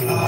Oh,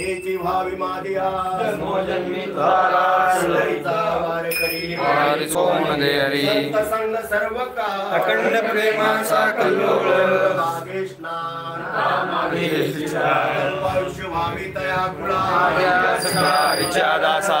Techi व्हावी मादिया सर्व का अखंड प्रेमाचा कल्लोळ. नागेशनाथ आयुष्य व्हावी तया कुळा सकाळच्या दासा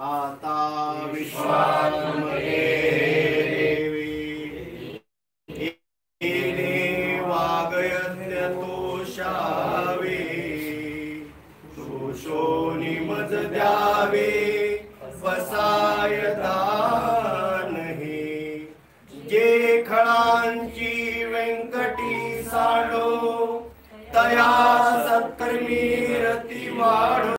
आता विश्वात्मके on